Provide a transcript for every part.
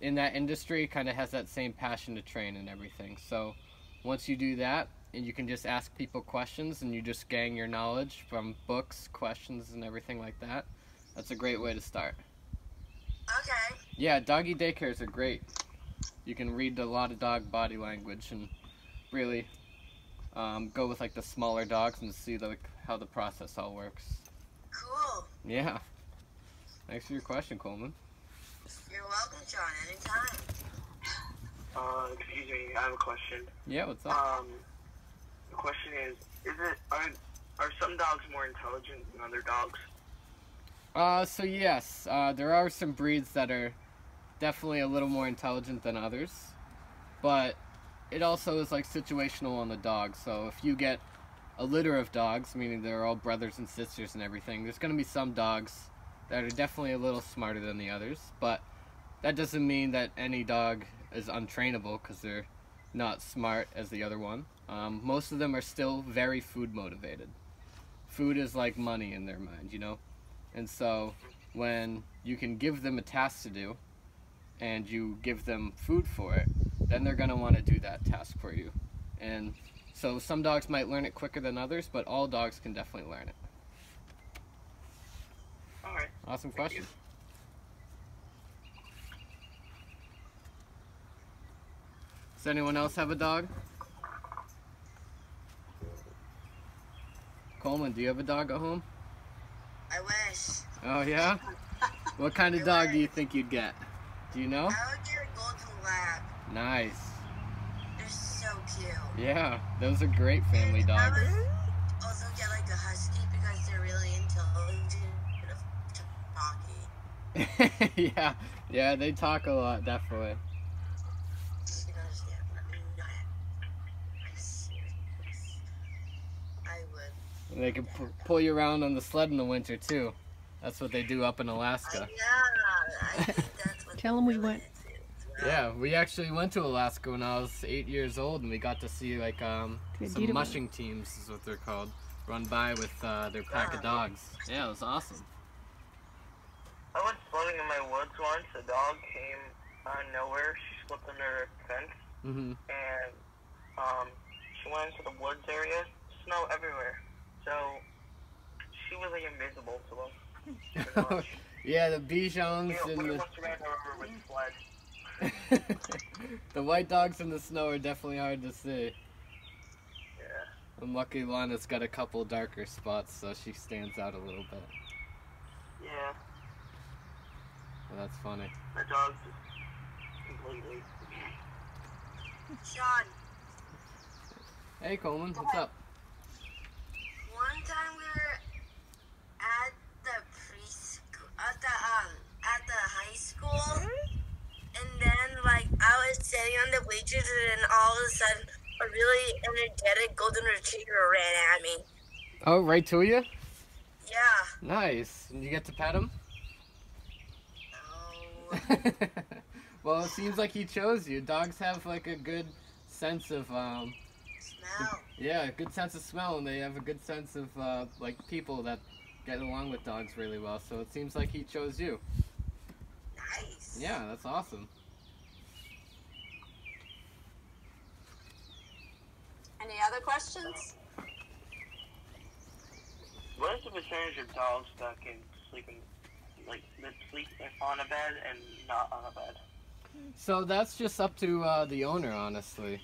in that industry kind of has that same passion to train and everything. So once you do that, and you can just ask people questions and you just gain your knowledge from books, questions, and everything like that. That's a great way to start. Okay. Yeah, doggy daycares are great. You can read a lot of dog body language and really um, go with like the smaller dogs and see like how the process all works. Cool. Yeah. Thanks for your question, Coleman. You're welcome, John. Anytime. Uh, excuse me, I have a question. Yeah, what's up? Um, the question is, is it are are some dogs more intelligent than other dogs? Uh, so yes, uh, there are some breeds that are definitely a little more intelligent than others, but it also is like situational on the dog. So if you get a litter of dogs, meaning they're all brothers and sisters and everything, there's going to be some dogs that are definitely a little smarter than the others, but that doesn't mean that any dog is untrainable because they're not smart as the other one. Um, most of them are still very food motivated. Food is like money in their mind, you know? And so when you can give them a task to do and you give them food for it, then they're going to want to do that task for you. And so some dogs might learn it quicker than others, but all dogs can definitely learn it. All right. Awesome Thank you. Does anyone else have a dog? Coleman, do you have a dog at home? I wish. Oh yeah? What kind of dog do you think you'd get? Do you know? I would get a golden lab. Nice. They're so cute. Yeah, those are great family And I dogs. would also get like a husky because they're really intelligent and talky. yeah, yeah, they talk a lot, definitely. Because yeah, let me know. I'm serious. I would. And they can pu- pull you around on the sled in the winter too. That's what they do up in Alaska. yeah, I think that's what Tell 'em we went. into. Yeah, we actually went to Alaska when I was eight years old, and we got to see like um, some Dita mushing teams, is what they're called, run by with uh, their pack of dogs. Yeah, it was awesome. I went floating in my woods once. A dog came out of nowhere. She slipped under a fence, hmm and um, she went into the woods area. Snow everywhere. So she was like invisible to them. yeah, the Bichons Yeah, and the must have ran over with sled. the white dogs in the snow are definitely hard to see. Yeah. And lucky Lana's got a couple darker spots, so she stands out a little bit. Yeah. Well, that's funny. The dog's completely. Sean, Hey Coleman, what's up? One time we were at the preschool, at the um, at the high school, and then like I was sitting on the bleachers, and then all of a sudden, a really energetic golden retriever ran at me. Oh, right to you? Yeah. Nice. And you get to pet him? Oh. well, it seems like he chose you. Dogs have like a good sense of um, Smell. yeah, good sense of smell, and they have a good sense of uh, like people that get along with dogs really well. So it seems like he chose you. Nice. Yeah, that's awesome. Any other questions? What is the percentage of dogs that can sleep in, like, that sleep on a bed and not on a bed? So that's just up to uh, the owner, honestly.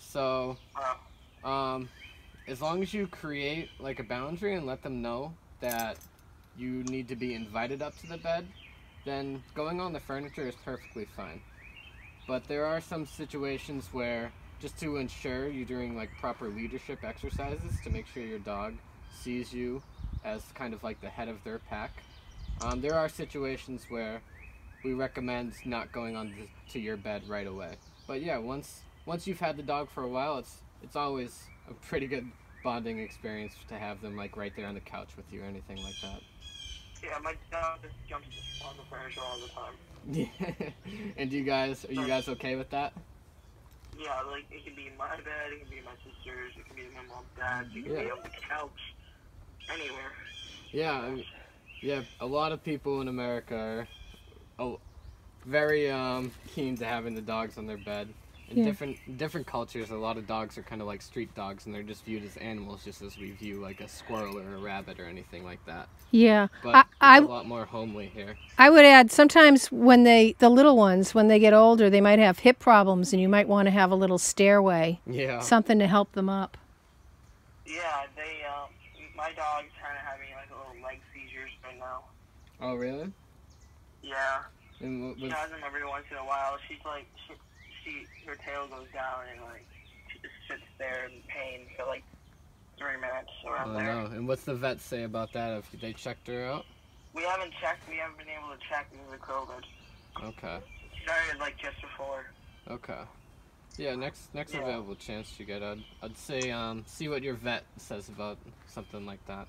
So, Uh, um, as long as you create like a boundary and let them know that you need to be invited up to the bed, then going on the furniture is perfectly fine. But there are some situations where, just to ensure you're doing like proper leadership exercises to make sure your dog sees you as kind of like the head of their pack, um, there are situations where we recommend not going on to your bed right away. But yeah, once once you've had the dog for a while, it's it's always a pretty good bonding experience to have them like right there on the couch with you or anything like that. yeah, my dog just jumps on the furniture all the time. Yeah. and you guys, are you guys okay with that? Yeah, like, it can be my bed, it can be my sister's, it can be my mom's dad's, it can be on the couch, anywhere. Yeah, I mean, yeah. A lot of people in America are, oh, very um, keen to having the dogs on their bed. In Yeah. different different cultures, a lot of dogs are kind of like street dogs, and they're just viewed as animals, just as we view like a squirrel or a rabbit or anything like that. Yeah. But I, it's I a lot more homely here. I would add sometimes when they the little ones when they get older they might have hip problems and you might want to have a little stairway, Yeah. something to help them up. Yeah, they, um, my dog's kind of having like a little leg seizures right now. Oh really? Yeah. And what She has them every once in a while. She's like, she, she, her tail goes down and like, she just sits there in pain for like three minutes around oh there. no. And what's the vet say about that? If they checked her out? We haven't checked. We haven't been able to check because of COVID. Okay. She started like just before. Okay. Yeah, next next Yeah. available chance you get, I'd, I'd say um, see what your vet says about something like that.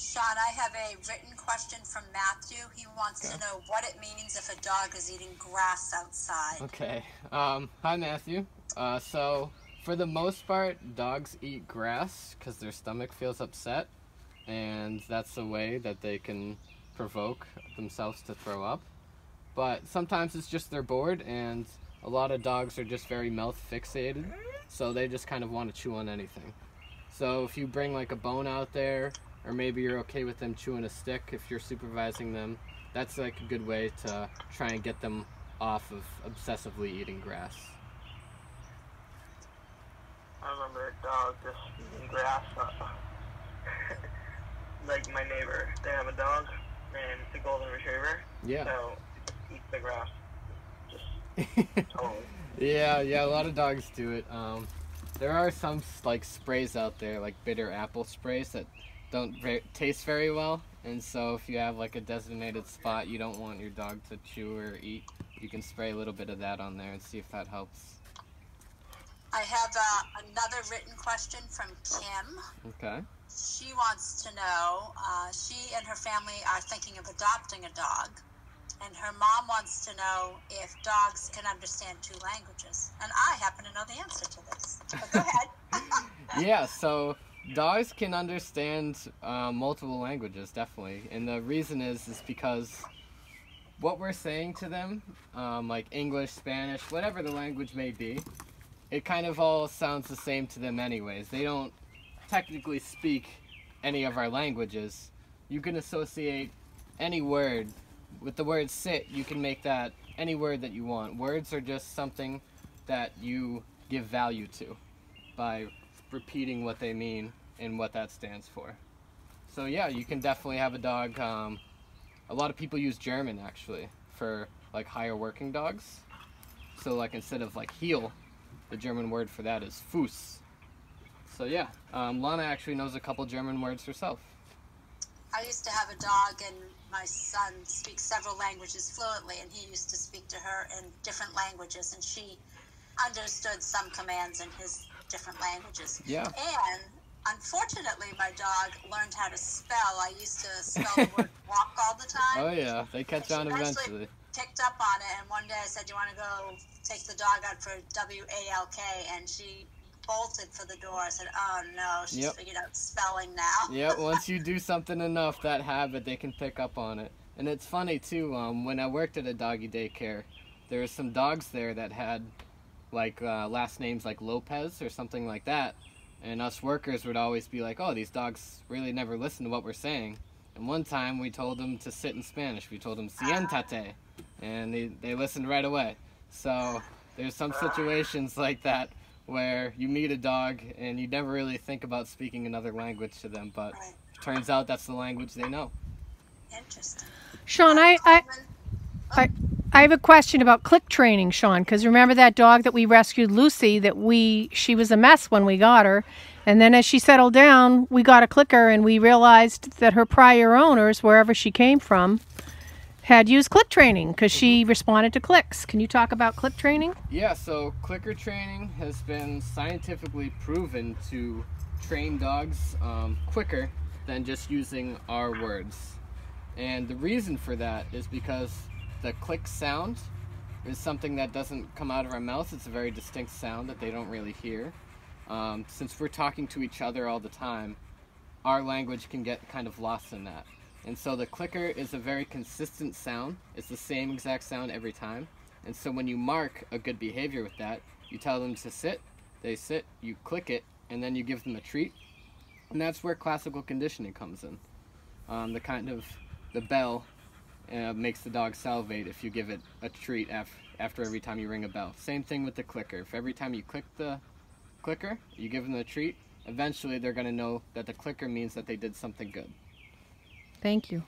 Sean, I have a written question from Matthew. He wants to know what it means if a dog is eating grass outside. Okay. Um, hi Matthew. Uh, so for the most part, dogs eat grass because their stomach feels upset, and that's the way that they can provoke themselves to throw up. But sometimes it's just they're bored, and a lot of dogs are just very mouth fixated, so they just kind of want to chew on anything. So if you bring like a bone out there, or maybe you're okay with them chewing a stick if you're supervising them, that's like a good way to try and get them off of obsessively eating grass. I remember a dog just eating grass. Uh, like my neighbor, they have a dog, and it's a golden retriever. Yeah. So eats the grass. Just totally. yeah, yeah, a lot of dogs do it. Um, there are some like sprays out there, like bitter apple sprays that don't taste very well. And so if you have like a designated spot you don't want your dog to chew or eat, you can spray a little bit of that on there and see if that helps. I have uh, another written question from Kim. Okay. She wants to know uh, she and her family are thinking of adopting a dog, and her mom wants to know if dogs can understand two languages. And I happen to know the answer to this. But go ahead. yeah, so dogs can understand uh, multiple languages, definitely. And the reason is, is because what we're saying to them, um, like English, Spanish, whatever the language may be, it kind of all sounds the same to them, anyways. They don't technically speak any of our languages. You can associate any word with the word sit, you can make that any word that you want. Words are just something that you give value to by repeating what they mean and what that stands for. So yeah, you can definitely have a dog. Um, a lot of people use German actually for like higher working dogs. So like instead of like heel, the German word for that is Fuß. So yeah, um, Lana actually knows a couple German words herself. I used to have a dog, and my son speaks several languages fluently, and he used to speak to her in different languages, and she understood some commands in his different languages. Yeah. And unfortunately, my dog learned how to spell. I used to spell the word walk all the time. Oh yeah, they catch on Eventually-. Picked up on it, and one day I said, Do "You want to go take the dog out for W A L K?" And she bolted for the door. I said, "Oh no, she's Yep. figured out spelling now." yeah, once you do something enough, that habit, they can pick up on it. And it's funny too. Um, when I worked at a doggy daycare, there were some dogs there that had like uh, last names like Lopez or something like that. And us workers would always be like, "Oh, these dogs really never listen to what we're saying." And one time we told them to sit in Spanish. We told them "siéntate," and they they listened right away. So there's some situations like that where you meet a dog and you never really think about speaking another language to them, but Right. turns out that's the language they know. Interesting. Sean, I, I, Coleman, I have a question about click training, Sean, because remember that dog that we rescued, Lucy, that we she was a mess when we got her, and then as she settled down, we got a clicker and we realized that her prior owners, wherever she came from, had used click training because she responded to clicks. Can you talk about click training? Yeah, so clicker training has been scientifically proven to train dogs um, quicker than just using our words. And the reason for that is because the click sound is something that doesn't come out of our mouths. It's a very distinct sound that they don't really hear. Um, since we're talking to each other all the time, our language can get kind of lost in that. And so the clicker is a very consistent sound. It's the same exact sound every time. And so when you mark a good behavior with that, you tell them to sit, they sit, you click it, and then you give them a treat. And that's where classical conditioning comes in. Um, the kind of the bell uh, makes the dog salivate if you give it a treat af- after every time you ring a bell. Same thing with the clicker. If every time you click the clicker, you give them a treat, eventually they're going to know that the clicker means that they did something good. Thank you.